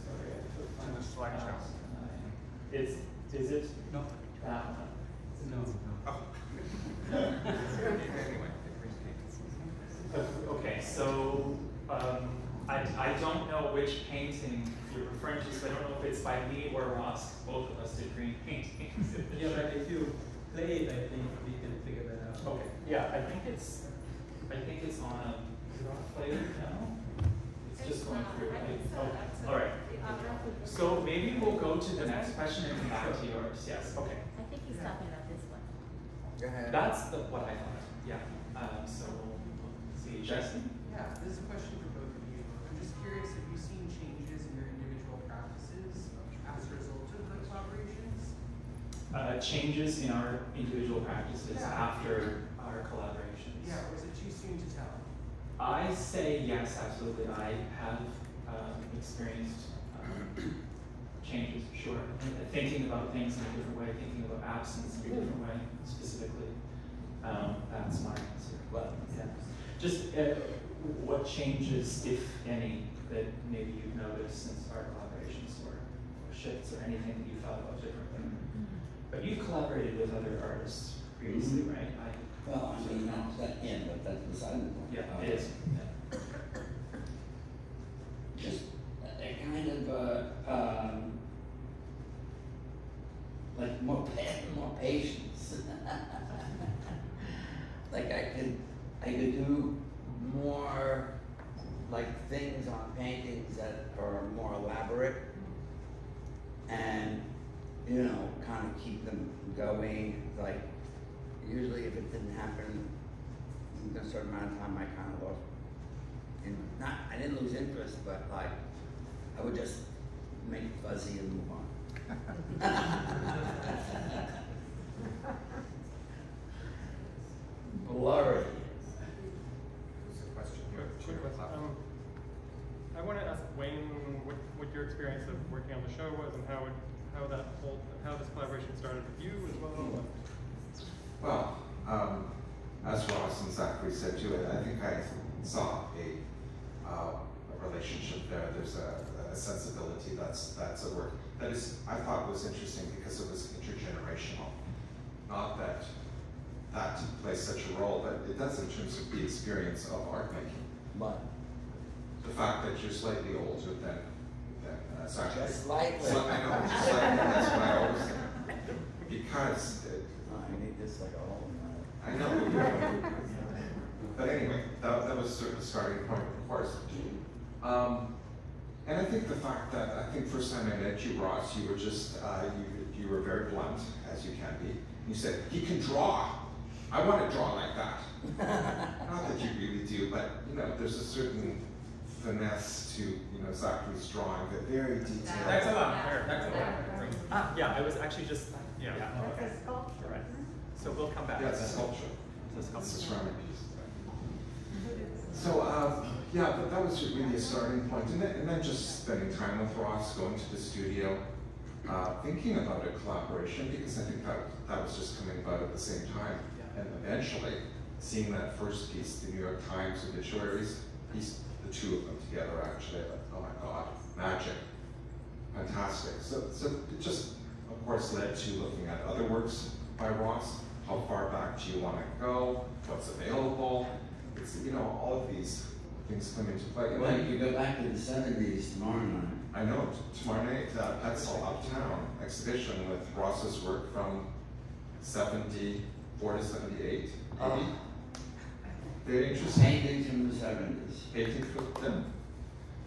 Sorry, I took It's in my the slideshow. mouse and I- Is is it No. that one? No, no. Oh. Anyway, the green paint. Uh, Okay, so um, I, I don't know which painting you're referring to, so I don't know if it's by me or Ross. Both of us did green paintings. Yeah, but if you play it, I think we can figure that out. Okay, yeah, I think it's, I think it's on a, is it on a plate now? It's just going through, right? Oh, all right. The other would be- So maybe we'll go to the next question and come back to yours, yes, okay. I think he's talking about this one. Go ahead. That's the, what I thought, yeah, um, so we'll we'll see, Jesse? Yeah, this is a question for both of you. I'm just curious, have you seen changes in your individual practices as a result of the collaborations? Uh, changes in our individual practices Yeah. after our collaborations. Yeah, or is it too soon to tell? I say yes, absolutely. I have um, experienced changes, sure. Thinking about things in a different way, thinking about absence in a different way, specifically. Um, that's my answer. But yeah, just uh, what changes, if any, that maybe you've noticed since our collaborations or, or shifts or anything that you thought about differently. But you've collaborated with other artists previously, Mhm. right? I, Well, I mean, not that him, but that's beside the point. yeah, Uh, it is. Yeah. Just a a kind of, uh, um, like more pa- more patience. like I could, I could do more like things on paintings that are more elaborate and you know, kind of keep them going. Like usually, if it didn't happen in a certain amount of time, I kind of lost. In, not, I didn't lose interest, but like I would just make it fuzzy and move on. Blurry. There's a question here. Quick question. Um, I want to ask Wayne what, what your experience of working on the show was and how it, how that whole, how this collaboration started with you as well. Well, um, as Ross and Zachari said too, it, I think I saw a, uh, a relationship there. There's a, a sensibility that's that's at work. That is, I thought was interesting because it was intergenerational. Not that that plays such a role, but it does in terms of the experience of art making. But The fact that you're slightly older than than uh, Zachari. Just slightly. So- I know, just slightly. That's what I always think. Because it, I need this like a whole nother. I know. but anyway, that, that was sort of the starting point, of course. Um, and I think the fact that I think first time I met you, Ross, you were just uh, you you were very blunt as you can be. You said he can draw. I want to draw like that. Not that you really do, but you know, there's a certain finesse to you know Zachari's drawing, that very detailed. That's a lot, that's a lot. Ah, yeah, I was actually just, yeah. That's okay. a sculpture. So we'll come back. Yeah, it's a sculpture. It's a It's a ceramic piece. So, um, yeah, but that was really a starting point. And then, and then just spending time with Ross, going to the studio, uh, thinking about a collaboration, because I think that, that was just coming about at the same time. And eventually, seeing that first piece, the New York Times obituaries piece, the two of them together actually. Thought, oh my God, magic, fantastic. So, so it just, of course, led to looking at other works by Ross. How far back do you want to go? What's available? It's, you know, all of these things come into play. And Well, then- you go back to the seventies tomorrow night. I know, tomorrow night, uh, Petzel Uptown exhibition with Ross's work from seventy-four to 78, maybe. Very interesting. Paintings from the seventies. Paintings with them,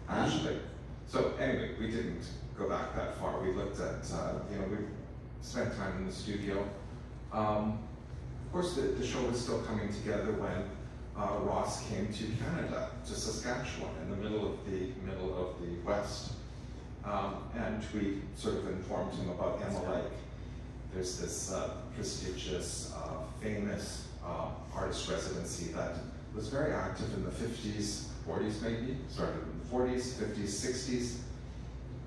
actually. So anyway, we didn't go back that far. We looked at, uh, you know, we spent time in the studio. Um, of course, the, the show was still coming together when uh, Ross came to Canada, to Saskatchewan, in the middle of the middle of the West. Um, and we sort of informed him about Emma Lake. There's this uh, prestigious, uh, famous uh, artist residency that was very active in the 50s, 40s maybe, started in the 40s, 50s, 60s.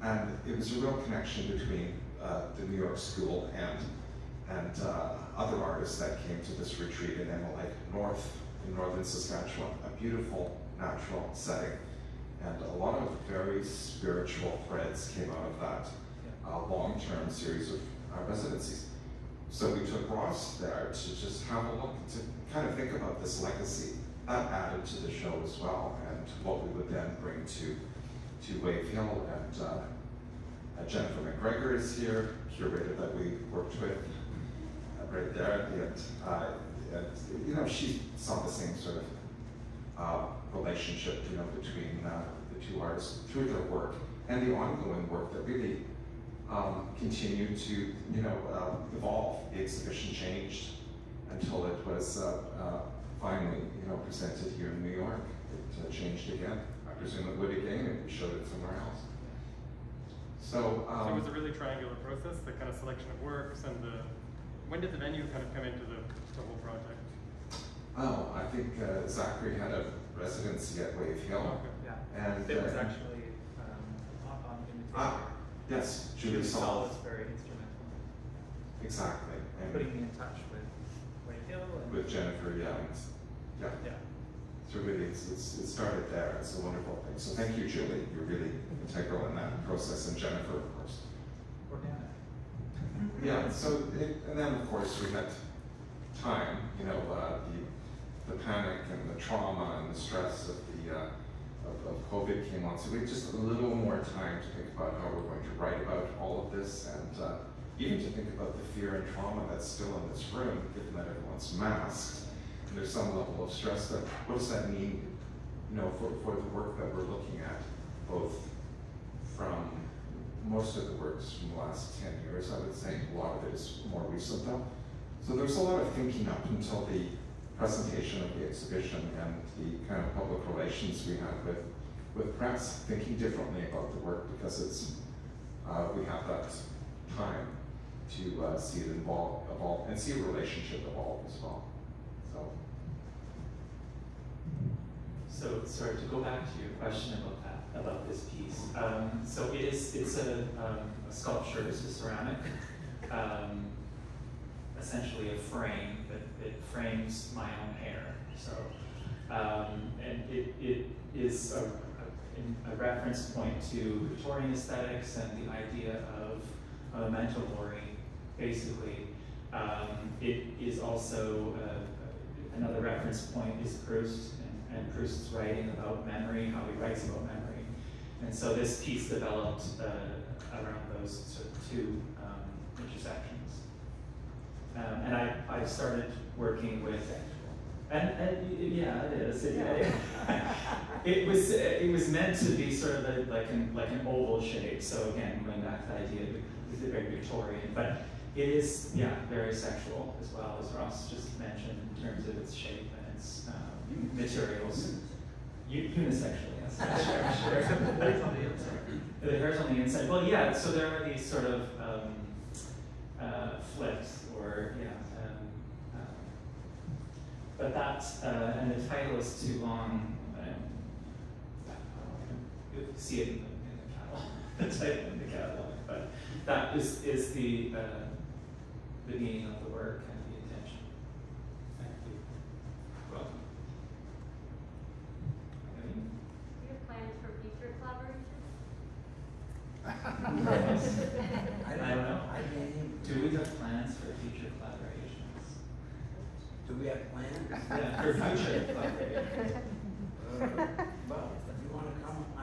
And it was a real connection between uh, the New York School and, and uh, other artists that came to this retreat in Emma Lake North, in northern Saskatchewan, a beautiful natural setting. And a lot of very spiritual threads came out of that uh, long-term series of uh, residencies. So we took Ross there to just have a look, to kind of think about this legacy. That added to the show as well, and what we would then bring to, to Wave Hill. And uh, uh, Jennifer McGregor is here, curator that we worked with right there at the end. Uh, and, you know, she saw the same sort of uh, relationship, you know, between uh, the two artists through their work and the ongoing work that really um, continued to, you know, uh, evolve. The exhibition changed until it was uh, uh, finally, you know, presented here in New York. It uh, changed again. I presume it would again if we showed it somewhere else. So, um, So it was a really triangular process, the kind of selection of works and the, when did the venue kind of come into the, the whole project? oh, I think uh, Zachari had a residency at Wave Hill. Okay. Yeah. And It was uh, actually, um, on, on invitation. Ah, yes, Julie Saul. was very instrumental Exactly. And putting me in touch with Wave Hill and. with Jennifer, yeah, and- yeah. Yeah. So really, it's, it's, it started there. It's a wonderful thing. So thank you, Julie. You're really integral in that process, and Jennifer, of course. Yeah. So it, and then of course we had time. You know, uh, the the panic and the trauma and the stress of the uh, of, of COVID came on. So we had just a little more time to think about how we're going to write about all of this, and uh, even to think about the fear and trauma that's still in this room, given that everyone's masked. And there's some level of stress that, what does that mean, you know, for, for the work that we're looking at, both from most of the works from the last 10 years, I would say. A lot of it is more recent though. So there's a lot of thinking up until the presentation of the exhibition and the kind of public relations we had with, with press, thinking differently about the work because it's, uh, we have that time to uh, see it evolve, evolve and see a relationship evolve as well. So. So, sorry, to go back to your question about that, about this piece. Um, so it is, it's a, um, a sculpture, it's a ceramic, um, essentially a frame that, that frames my own hair. So, um, and it, it is a, a, a reference point to Victorian aesthetics and the idea of a memento mori, basically. Um, it is also uh, another reference point is Proust and, and Proust's writing about memory, how he writes about memory. And so this piece developed uh, around those sort of two um, intersections. Um, and I, I started working with, and, and yeah, it is. It, it was it was meant to be sort of a, like an like an oval shape. So again, going back to the idea, of- it's very Victorian, but it is yeah very sexual as well as Ross just mentioned in terms of its shape and its um, materials. U- unisexual, yes. sure, sure. The hair's on the inside. The hair's on the inside. Well, yeah. So there are these sort of um, uh, flips, or yeah. Um, um, but that uh, and the title is too long. Um, you see it in the, in the catalog. the title in the catalog, but that is is the uh, the meaning of the work Yes. I don't know. I can't. Do we have plans for future collaborations? Do we have plans? Yeah, for future collaborations. Uh, Well, if you wanna come, I.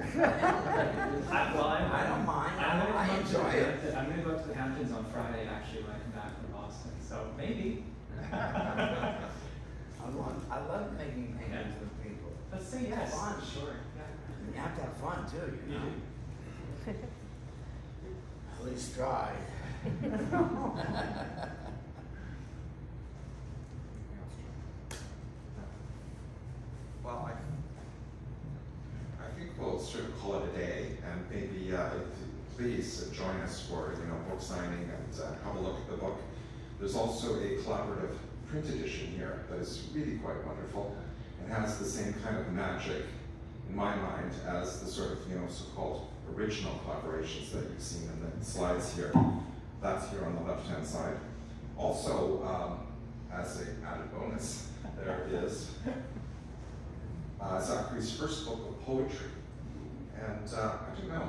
I, well, I'm. I don't mind, I'm gonna I enjoy it. Hampton- I'm gonna go up to the Hamptons on Friday, actually, when I come back from Boston, so maybe. I love, I love making paintings with people. Let's say yes. Fun. Sure, yeah. You have to have fun too, you know? do. At least try. Well, I, I think we'll sort of call it a day, and maybe, uh, please join us for, you know, book signing and uh, have a look at the book. There's also a collaborative print edition here that is really quite wonderful and has the same kind of magic, in my mind, as the sort of, you know, so-called original collaborations that you've seen in the slides here. That's here on the left-hand side. Also, um, as an added bonus, there is uh, Zachari's first book of poetry. And uh, I don't know,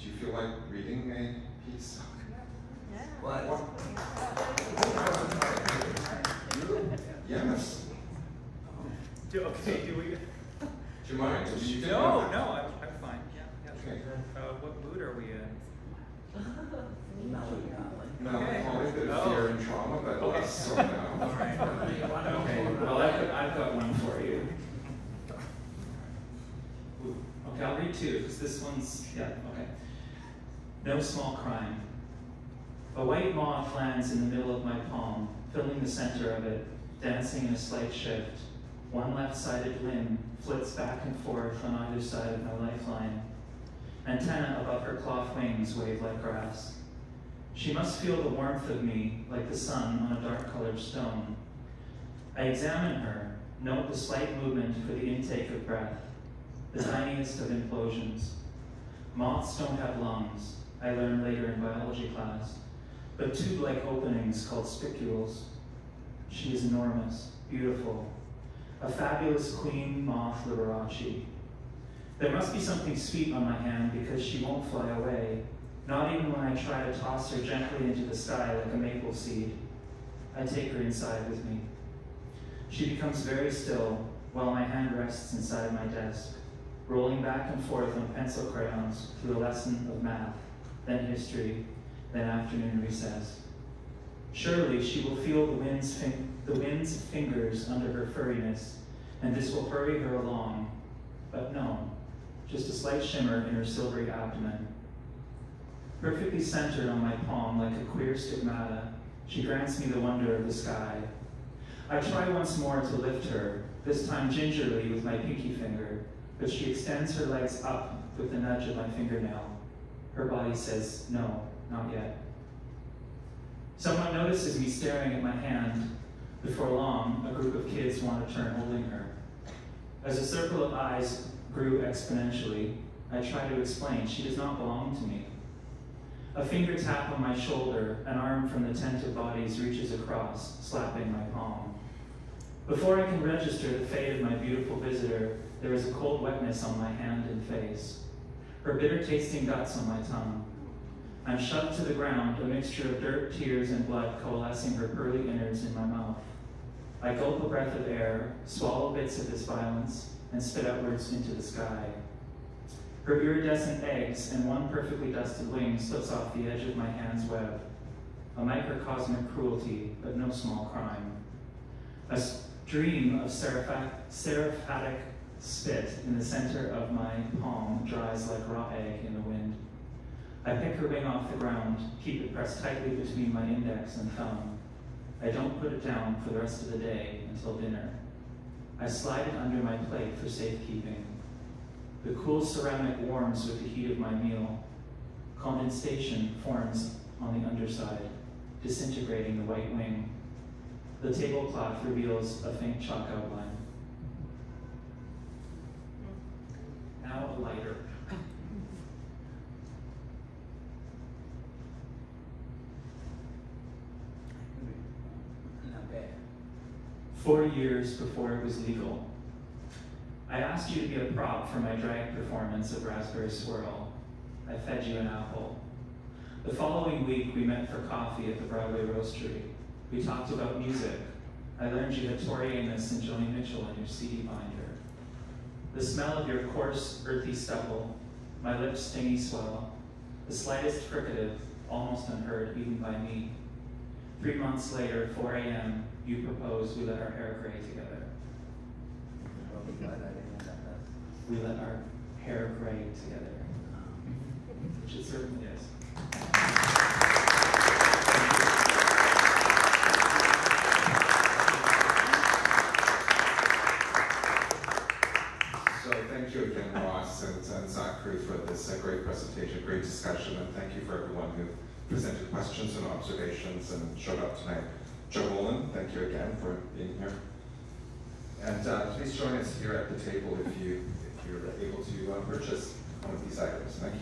do you feel like reading a piece? Yeah. What? Yes. Do, okay, do we? Do you mind? You No, no. I'm, I'm fine, yeah, yeah. Okay. Uh, what mood are we in? Melancholy, bit of Oh. fear and trauma, but Okay. less so now. Okay, well, I've got, I've got one for you. Ooh, Okay, I'll read two, because this one's, yeah, okay. No small crime. A white moth lands in the middle of my palm, filling the center of it, dancing in a slight shift. One left-sided limb flits back and forth on either side of my lifeline. Antenna above her cloth wings wave like grass. She must feel the warmth of me like the sun on a dark-colored stone. I examine her, note the slight movement for the intake of breath, the tiniest of implosions. Moths don't have lungs, I learned later in biology class, but tube-like openings called spiracles. She is enormous, beautiful, a fabulous queen moth Liberace. There must be something sweet on my hand because she won't fly away, not even when I try to toss her gently into the sky like a maple seed. I take her inside with me. She becomes very still while my hand rests inside my desk, rolling back and forth on pencil crayons through a lesson of math, then history, then afternoon recess. Surely she will feel the wind's, the wind's fingers under her furriness, and this will hurry her along. But no, just a slight shimmer in her silvery abdomen. Perfectly centered on my palm like a queer stigmata, she grants me the wonder of the sky. I try once more to lift her, this time gingerly with my pinky finger, but she extends her legs up with the nudge of my fingernail. Her body says, no, not yet. Someone notices me staring at my hand. Before long, a group of kids want to turn holding her. As a circle of eyes grew exponentially, I try to explain she does not belong to me. A finger tap on my shoulder, an arm from the tent of bodies reaches across, slapping my palm. Before I can register the fate of my beautiful visitor, there is a cold wetness on my hand and face. Her bitter tasting guts on my tongue. I'm shoved to the ground, a mixture of dirt, tears, and blood coalescing her pearly innards in my mouth. I gulp a breath of air, swallow bits of this violence, and spit outwards into the sky. Her iridescent eggs and one perfectly dusted wing slips off the edge of my hand's web. A microcosmic cruelty, but no small crime. A stream of serapha- seraphatic spit in the center of my palm dries like raw egg in the wind. I pick her wing off the ground, keep it pressed tightly between my index and thumb. I don't put it down for the rest of the day until dinner. I slide it under my plate for safekeeping. The cool ceramic warms with the heat of my meal. Condensation forms on the underside, disintegrating the white wing. The tablecloth reveals a faint chalk outline. Now a lighter. Four years before it was legal. I asked you to be a prop for my drag performance of Raspberry Swirl. I fed you an apple. The following week, we met for coffee at the Broadway Roastery. We talked about music, I learned you had Tori Amos and Joni Mitchell in your CD binder. The smell of your coarse, earthy stubble, my lips stingy swell, the slightest fricative, almost unheard even by me. Three months later, 4 a.m., you propose we let our hair gray together. We let our hair gray together, which it certainly is. You again, Ross and, and Zachari, for this great presentation, great discussion, and thank you for everyone who presented questions and observations and showed up tonight. Joe Wolin, thank you again for being here. And uh, please join us here at the table if you if you're able to uh, purchase one of these items. Thank you.